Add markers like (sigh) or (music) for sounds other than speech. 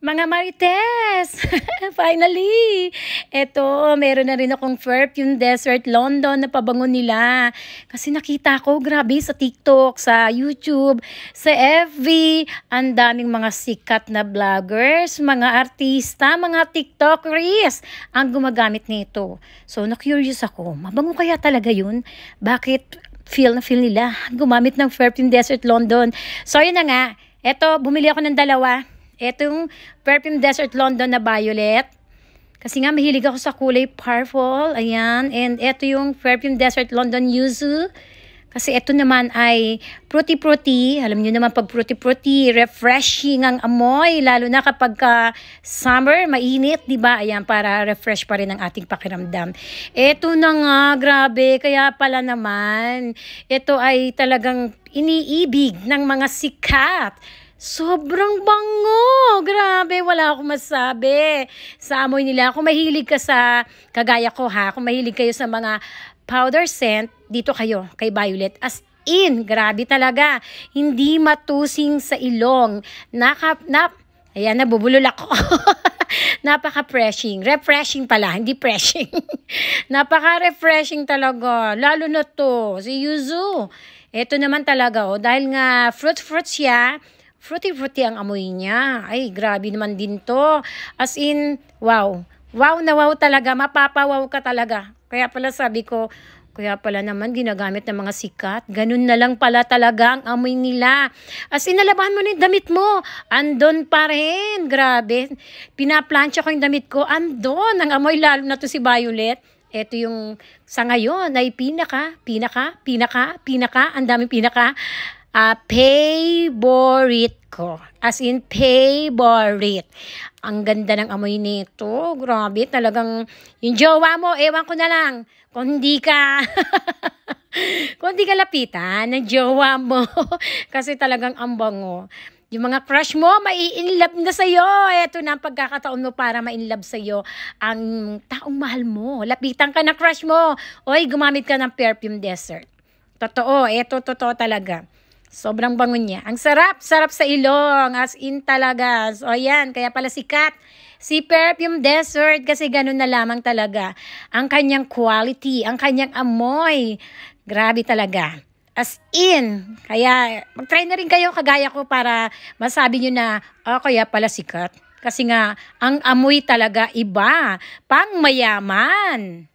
Mga Marites! (laughs) Finally! Eto, meron na rin akong perfume desert London na pabango nila. Kasi nakita ko, grabe, sa TikTok, sa YouTube, sa FB, ang daming mga sikat na vloggers, mga artista, mga TikTokers ang gumagamit nito. So, na-curious ako, mabango kaya talaga yun? Bakit feel na feel nila gumamit ng perfume desert London? So, yun na nga. Eto, bumili ako ng dalawa Itong Perfume Desert London na violet. Kasi nga mahilig ako sa kulay purple. Ayan. And ito yung Perfume Desert London Yuzu. Kasi ito naman ay fruity-fruity. Alam niyo naman pag fruity-fruity, refreshing ang amoy. Lalo na kapag ka summer, mainit, di ba? Ayan, para refresh pa rin ang ating pakiramdam. Ito na nga, grabe. Kaya pala naman, ito ay talagang iniibig ng mga sikat Sobrang bango! Grabe, wala akong masabi. Sa amoy nila, kung mahilig ka sa, kagaya ko ha, kung mahilig kayo sa mga powder scent, dito kayo, kay Violet. As in, grabe talaga. Hindi matusing sa ilong. Naka, na, ayan, nabubulol ako. (laughs) Napaka-refreshing. Refreshing pala, hindi pressing. (laughs) Napaka-refreshing talaga. Lalo na to, si Yuzu. Ito naman talaga, oh, dahil nga fruit-fruit siya, fruity-fruity ang amoy niya. Ay, grabe naman din to. As in, wow. Wow na wow talaga. Mapapawaw ka talaga. Kaya pala sabi ko, kaya pala naman ginagamit ng mga sikat. Ganun na lang pala talaga ang amoy nila. As in, nalabahan mo na yung damit mo. Andon pa rin. Grabe. Pinaplansya ko yung damit ko. Andon. Ang amoy lalo na to si Violet. Ito yung sa ngayon ay pinaka, pinaka, pinaka, pinaka, ang daming pinaka uh, favorite ko. As in, favorite. Ang ganda ng amoy nito. Grabe, talagang yung jowa mo, ewan ko na lang. Kung hindi ka, (laughs) kung hindi ka lapitan ng jowa mo. (laughs) Kasi talagang ambango. Yung mga crush mo, mai-inlove na sa'yo. Ito na ang pagkakataon mo para ma-inlove sa'yo ang taong mahal mo. Lapitan ka ng crush mo. Oy, gumamit ka ng perfume desert. Totoo, ito totoo talaga. Sobrang bango niya. Ang sarap, sarap sa ilong. As in talaga. So, ayan. Kaya pala sikat. Si Perfume Desert kasi ganun na lamang talaga. Ang kanyang quality, ang kanyang amoy. Grabe talaga. As in. Kaya, mag-try na rin kayo kagaya ko para masabi nyo na, oh, kaya pala sikat. Kasi nga, ang amoy talaga iba. Pang mayaman.